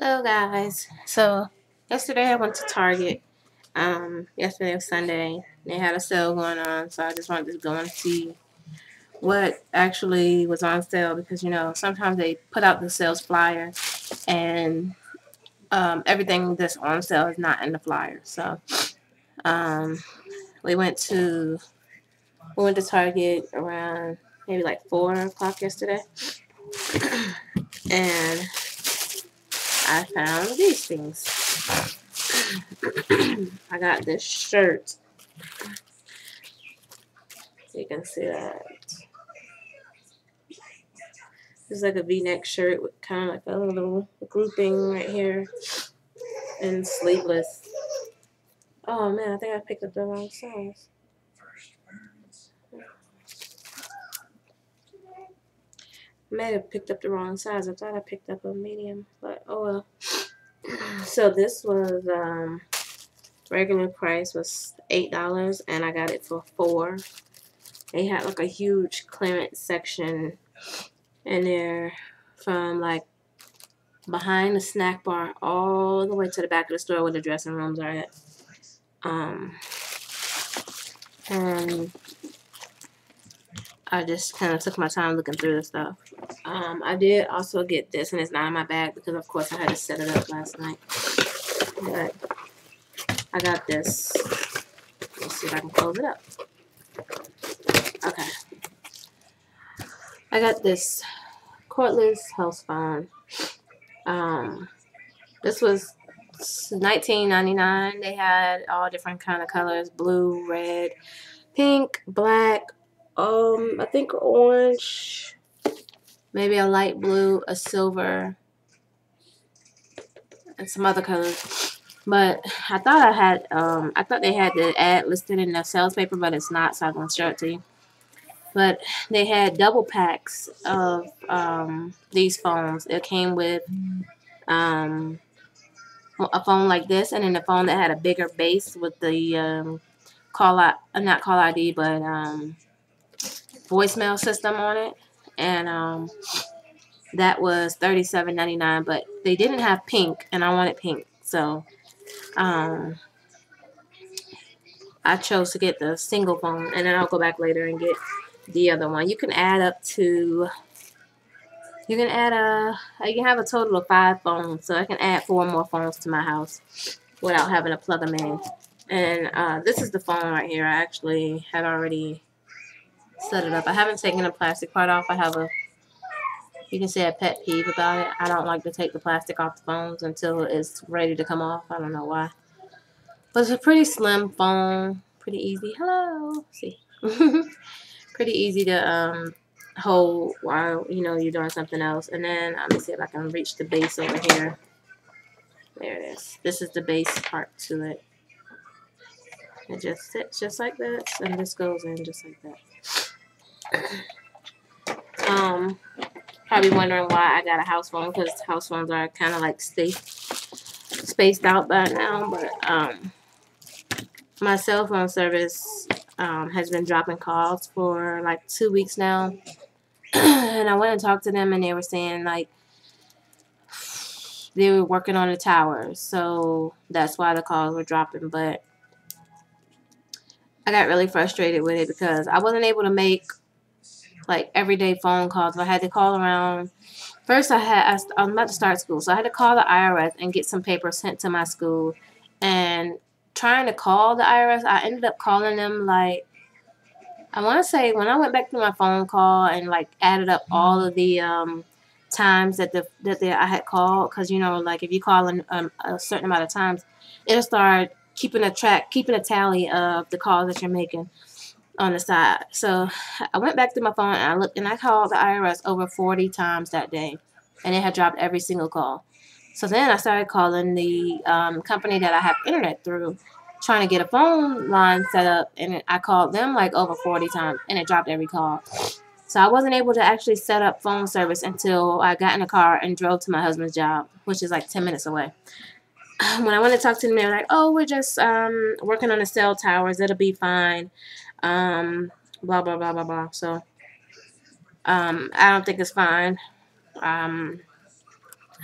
Hello guys. So yesterday I went to Target. Um, yesterday was Sunday. They had a sale going on, so I just wanted to go and see what actually was on sale because you know sometimes they put out the sales flyer and um, everything that's on sale is not in the flyer. So um, we went to we went to Target around maybe like four o'clock yesterday, and I found these things. I got this shirt. So you can see that. It's like a v-neck shirt with kind of like a little grouping right here. And sleeveless. Oh man, I think I picked up the wrong size. May have picked up the wrong size. I thought I picked up a medium, but oh well. so this was um, regular price was eight dollars, and I got it for four. They had like a huge clearance section in there from like behind the snack bar all the way to the back of the store where the dressing rooms are at. Um, and I just kind of took my time looking through the stuff. Um, I did also get this, and it's not in my bag because, of course, I had to set it up last night. But I got this. Let's see if I can close it up. Okay. I got this cordless house phone. Um, this was 19.99. They had all different kind of colors: blue, red, pink, black, um, I think orange, maybe a light blue, a silver, and some other colors. But I thought I had, um, I thought they had the ad listed in the sales paper, but it's not, so I'm going to show it to you. But they had double packs of um, these phones. It came with um, a phone like this, and then a phone that had a bigger base with the um, call out, not call ID, but um, voicemail system on it. And um, that was $37.99. But they didn't have pink, and I wanted pink. So um, I chose to get the single phone. And then I'll go back later and get the other one. You can add up to... You can add a, you can have a total of five phones, so I can add four more phones to my house without having to plug them in. And uh, this is the phone right here. I actually had already set it up. I haven't taken the plastic part off. I have a, you can say a pet peeve about it. I don't like to take the plastic off the phones until it's ready to come off. I don't know why. But it's a pretty slim phone. Pretty easy. Hello. See. pretty easy to um, hold while, you know, you're doing something else. And then let me see if I can reach the base over here. There it is. This is the base part to it. It just sits just like this, and this goes in just like that. Um, probably wondering why I got a house phone because house phones are kind of like stay, spaced out by now. But um, my cell phone service um, has been dropping calls for like two weeks now. and I went and talked to them and they were saying like they were working on the towers. So that's why the calls were dropping. But I got really frustrated with it because I wasn't able to make like everyday phone calls. I had to call around. First, I had I, was about to start school, so I had to call the IRS and get some papers sent to my school. And trying to call the IRS, I ended up calling them like I want to say when I went back to my phone call and like added up all of the um, times that the that the, I had called, because you know like if you call um, a certain amount of times, it'll start keeping a track, keeping a tally of the calls that you're making on the side. So I went back to my phone and I looked and I called the IRS over 40 times that day and it had dropped every single call. So then I started calling the um, company that I have internet through trying to get a phone line set up and I called them like over 40 times and it dropped every call. So I wasn't able to actually set up phone service until I got in a car and drove to my husband's job, which is like 10 minutes away. When I went to talk to them, they were like, oh, we're just um, working on the cell towers. It'll be fine um, blah, blah, blah, blah, blah. So, um, I don't think it's fine. Um,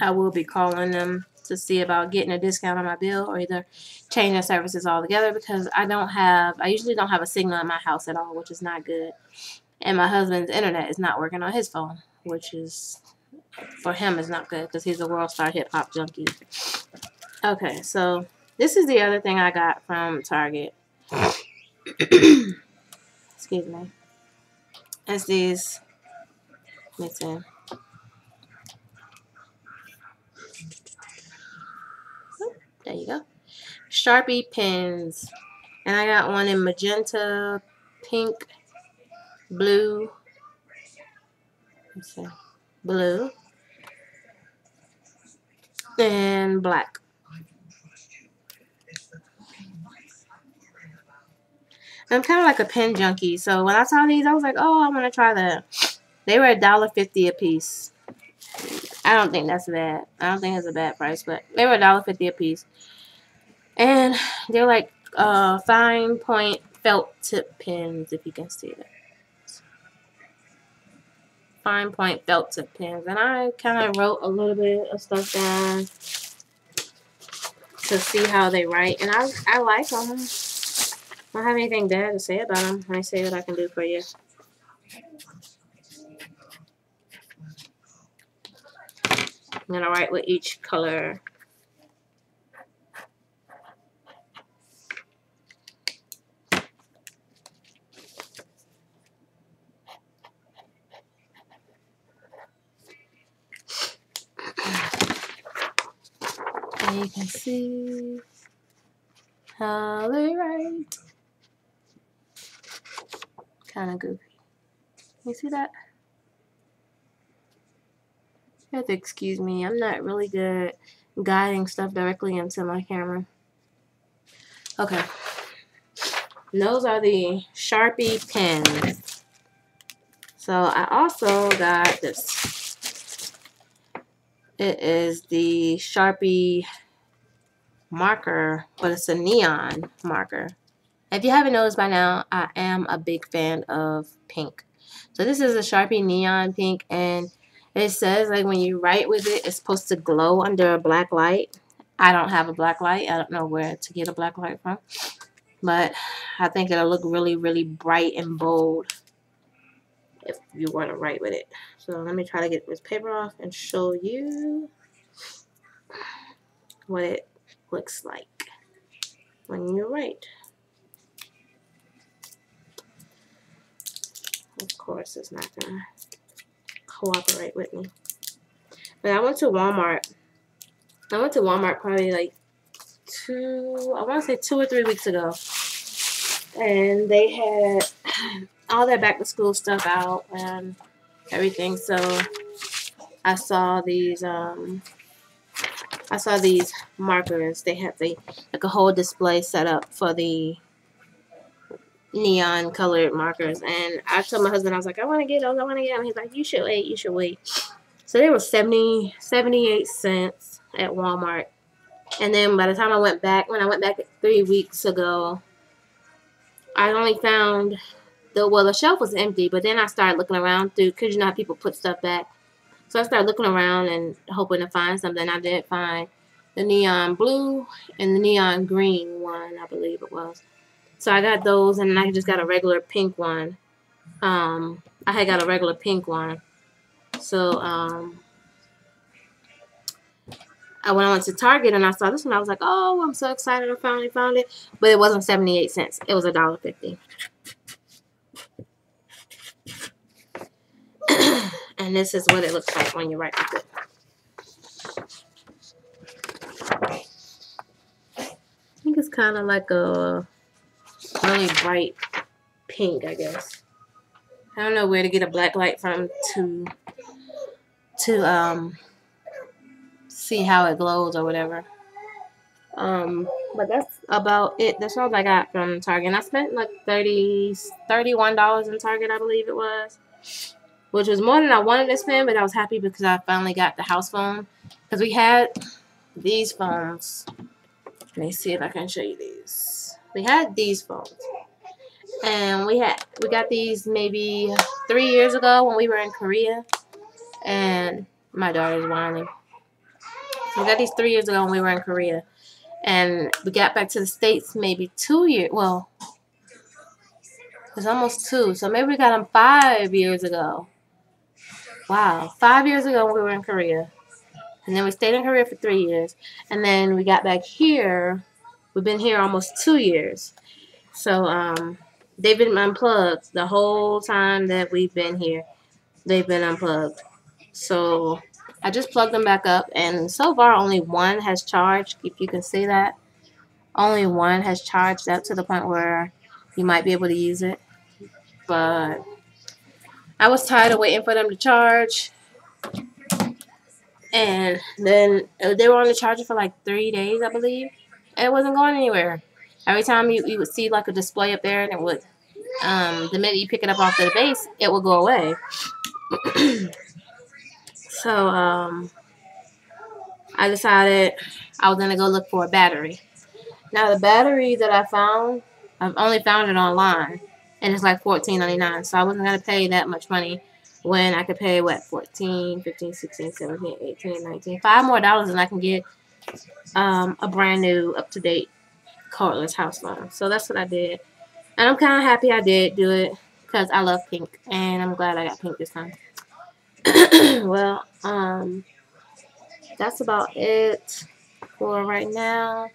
I will be calling them to see about getting a discount on my bill or either changing services altogether because I don't have, I usually don't have a signal in my house at all, which is not good. And my husband's internet is not working on his phone, which is, for him, is not good because he's a world star hip hop junkie. Okay, so this is the other thing I got from Target. Excuse me. It's these, me see. There you go. Sharpie pens. And I got one in magenta, pink, blue. Blue. And black. I'm kind of like a pen junkie. So when I saw these, I was like, oh, I want to try that. They were a dollar fifty a piece. I don't think that's bad. I don't think it's a bad price, but they were a dollar fifty a piece. And they're like uh, fine point felt tip pins, if you can see that. Fine point felt tip pins. And I kind of wrote a little bit of stuff down to see how they write. And I, I like them. I don't have anything bad to say about them. I say what I can do for you. I'm going to write with each color. You can see how they write. Kind of goofy. You see that? You have to excuse me. I'm not really good guiding stuff directly into my camera. Okay. And those are the Sharpie pens. So I also got this. It is the Sharpie marker, but it's a neon marker. If you haven't noticed by now, I am a big fan of pink. So this is a Sharpie neon pink and it says like when you write with it, it's supposed to glow under a black light. I don't have a black light. I don't know where to get a black light from. But I think it'll look really, really bright and bold if you want to write with it. So let me try to get this paper off and show you what it looks like when you write. Of course, it's not going to cooperate with me. But I went to Walmart. I went to Walmart probably like two, I want to say two or three weeks ago. And they had all their back to school stuff out and everything. So I saw these, um, I saw these markers. They had the like a whole display set up for the neon colored markers. And I told my husband, I was like, I want to get those. I want to get them. He's like, you should wait. You should wait. So they were 70, 78 cents at Walmart. And then by the time I went back, when I went back three weeks ago, I only found the, well, the shelf was empty, but then I started looking around through, because you know how people put stuff back. So I started looking around and hoping to find something. I didn't find the neon blue and the neon green one, I believe it was. So I got those, and I just got a regular pink one. Um, I had got a regular pink one. So um, I when I went to Target and I saw this one, I was like, "Oh, I'm so excited! I finally found it!" But it wasn't 78 cents; it was a dollar fifty. and this is what it looks like when you write it. I think it's kind of like a really bright pink, I guess. I don't know where to get a black light from to to um see how it glows or whatever. Um, but that's about it. That's all I got from Target. And I spent like 30 $31 in Target, I believe it was. Which was more than I wanted to spend, but I was happy because I finally got the house phone. Because we had these phones. Let me see if I can show you these we had these phones. And we had we got these maybe three years ago when we were in Korea. And my daughter's whining. We got these three years ago when we were in Korea. And we got back to the States maybe two years. Well, it's almost two. So maybe we got them five years ago. Wow. Five years ago we were in Korea. And then we stayed in Korea for three years. And then we got back here. We've been here almost two years. So um, they've been unplugged the whole time that we've been here. They've been unplugged. So I just plugged them back up. And so far only one has charged. If you can see that. Only one has charged up to the point where you might be able to use it. But I was tired of waiting for them to charge. And then uh, they were on the charger for like three days, I believe. It wasn't going anywhere. Every time you, you would see like a display up there and it would, um, the minute you pick it up off the base, it will go away. so, um, I decided I was going to go look for a battery. Now, the battery that I found, I've only found it online and it's like $14.99. So I wasn't going to pay that much money when I could pay, what, 14 15 16 17 18 19 Five more dollars and I can get um, a brand new, up-to-date cordless house phone. So that's what I did. And I'm kind of happy I did do it because I love pink. And I'm glad I got pink this time. well, um, that's about it for right now.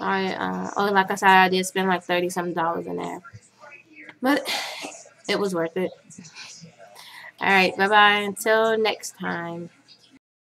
I, uh, oh, like I said, I did spend like 30 some dollars in there. But it was worth it. Alright, bye-bye. Until next time.